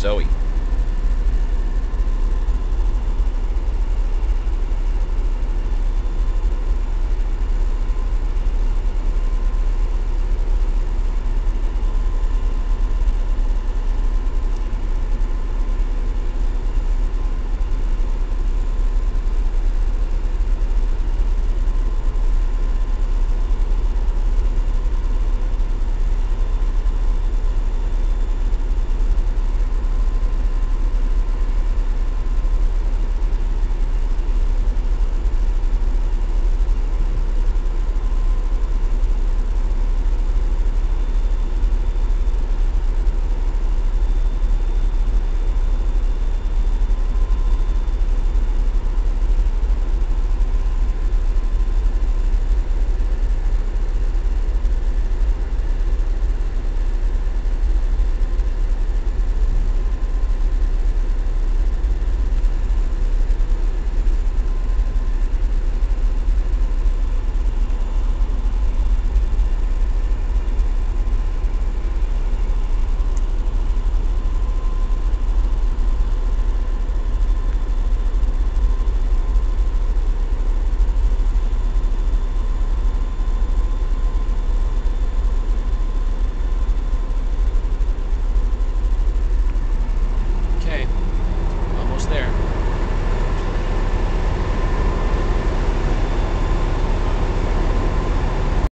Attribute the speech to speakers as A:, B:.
A: Zoe.